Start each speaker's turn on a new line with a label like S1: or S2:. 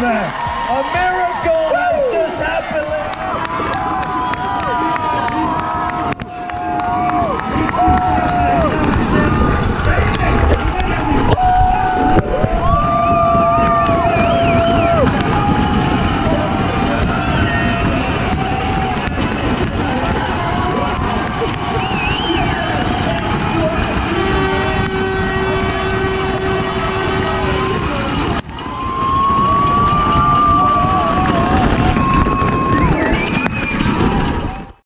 S1: gentlemen, a miracle!